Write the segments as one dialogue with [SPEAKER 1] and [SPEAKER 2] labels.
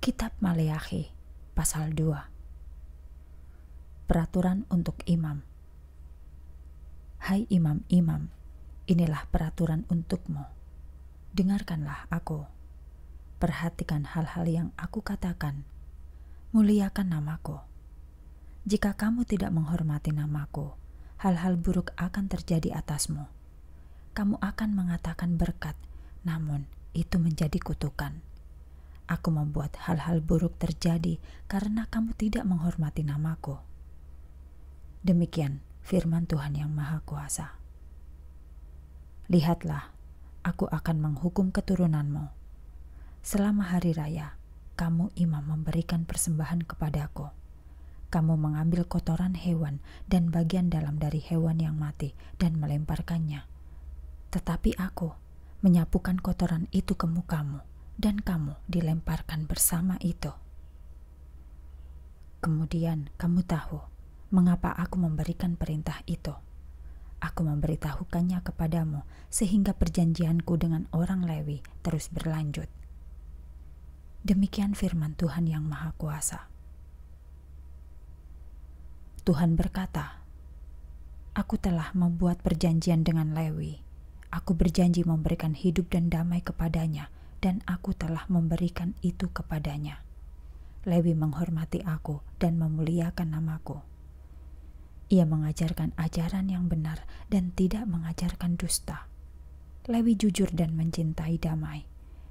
[SPEAKER 1] Kitab Maleakhi pasal 2 Peraturan untuk imam Hai imam-imam, inilah peraturan untukmu. Dengarkanlah aku. Perhatikan hal-hal yang aku katakan. Muliakan namaku. Jika kamu tidak menghormati namaku, hal-hal buruk akan terjadi atasmu. Kamu akan mengatakan berkat, namun itu menjadi kutukan Aku membuat hal-hal buruk terjadi karena kamu tidak menghormati namaku. Demikian firman Tuhan yang Maha Kuasa. Lihatlah, aku akan menghukum keturunanmu. Selama hari raya, kamu imam memberikan persembahan kepadaku. Kamu mengambil kotoran hewan dan bagian dalam dari hewan yang mati dan melemparkannya. Tetapi aku menyapukan kotoran itu ke mukamu dan kamu dilemparkan bersama itu. Kemudian kamu tahu mengapa aku memberikan perintah itu. Aku memberitahukannya kepadamu sehingga perjanjianku dengan orang Lewi terus berlanjut. Demikian firman Tuhan yang Maha Kuasa. Tuhan berkata, Aku telah membuat perjanjian dengan Lewi. Aku berjanji memberikan hidup dan damai kepadanya dan aku telah memberikan itu kepadanya. Lewi menghormati aku dan memuliakan namaku. Ia mengajarkan ajaran yang benar dan tidak mengajarkan dusta. Lewi jujur dan mencintai damai.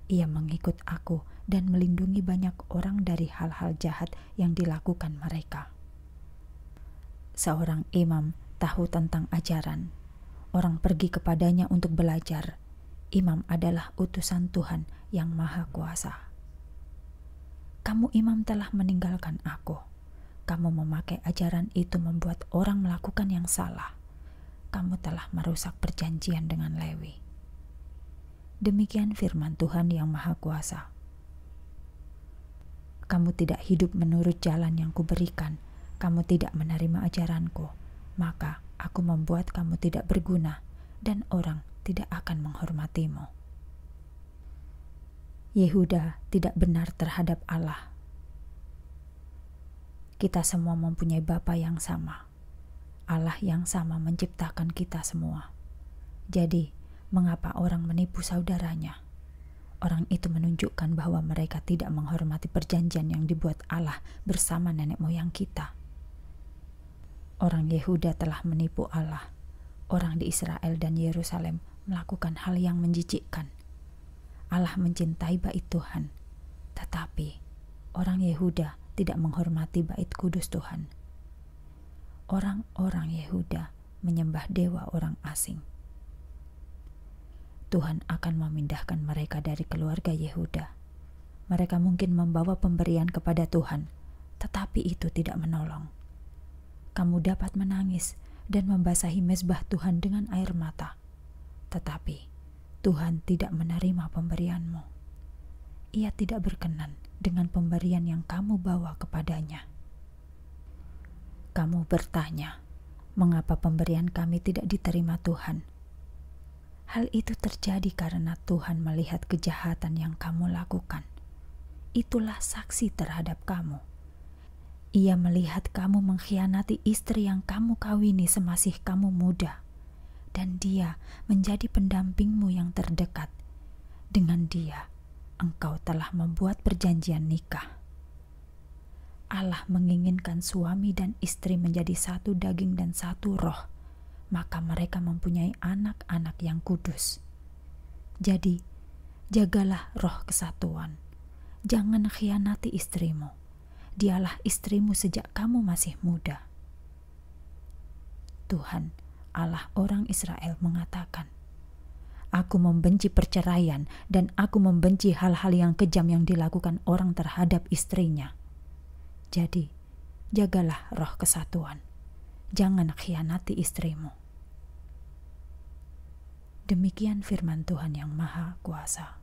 [SPEAKER 1] Ia mengikut aku dan melindungi banyak orang dari hal-hal jahat yang dilakukan mereka. Seorang imam tahu tentang ajaran. Orang pergi kepadanya untuk belajar imam adalah utusan Tuhan yang Maha Kuasa. Kamu, imam, telah meninggalkan aku. Kamu memakai ajaran itu membuat orang melakukan yang salah. Kamu telah merusak perjanjian dengan Lewi. Demikian firman Tuhan yang Maha Kuasa. Kamu tidak hidup menurut jalan yang kuberikan. Kamu tidak menerima ajaranku. Maka aku membuat kamu tidak berguna, dan orang tidak akan menghormatimu. Yehuda tidak benar terhadap Allah. Kita semua mempunyai Bapa yang sama. Allah yang sama menciptakan kita semua. Jadi, mengapa orang menipu saudaranya? Orang itu menunjukkan bahwa mereka tidak menghormati perjanjian yang dibuat Allah bersama nenek moyang kita. Orang Yehuda telah menipu Allah. Orang di Israel dan Yerusalem melakukan hal yang menjijikkan. Allah mencintai bait Tuhan, tetapi orang Yehuda tidak menghormati bait kudus Tuhan. Orang-orang Yehuda menyembah dewa orang asing. Tuhan akan memindahkan mereka dari keluarga Yehuda. Mereka mungkin membawa pemberian kepada Tuhan, tetapi itu tidak menolong. Kamu dapat menangis dan membasahi mezbah Tuhan dengan air mata, tetapi Tuhan tidak menerima pemberianmu. Ia tidak berkenan dengan pemberian yang kamu bawa kepadanya. Kamu bertanya, mengapa pemberian kami tidak diterima Tuhan? Hal itu terjadi karena Tuhan melihat kejahatan yang kamu lakukan. Itulah saksi terhadap kamu. Ia melihat kamu mengkhianati istri yang kamu kawini semasih kamu muda dan dia menjadi pendampingmu yang terdekat. Dengan dia, engkau telah membuat perjanjian nikah. Allah menginginkan suami dan istri menjadi satu daging dan satu roh, maka mereka mempunyai anak-anak yang kudus. Jadi, jagalah roh kesatuan. Jangan khianati istrimu. Dialah istrimu sejak kamu masih muda. Tuhan Allah orang Israel mengatakan, Aku membenci perceraian dan aku membenci hal-hal yang kejam yang dilakukan orang terhadap istrinya. Jadi, jagalah roh kesatuan. Jangan khianati istrimu. Demikian firman Tuhan yang Maha Kuasa.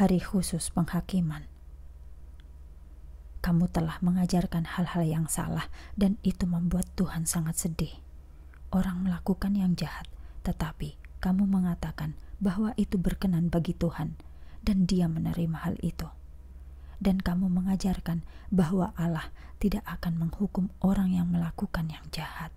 [SPEAKER 1] Hari khusus penghakiman kamu telah mengajarkan hal-hal yang salah, dan itu membuat Tuhan sangat sedih. Orang melakukan yang jahat, tetapi kamu mengatakan bahwa itu berkenan bagi Tuhan, dan Dia menerima hal itu. Dan kamu mengajarkan bahwa Allah tidak akan menghukum orang yang melakukan yang jahat.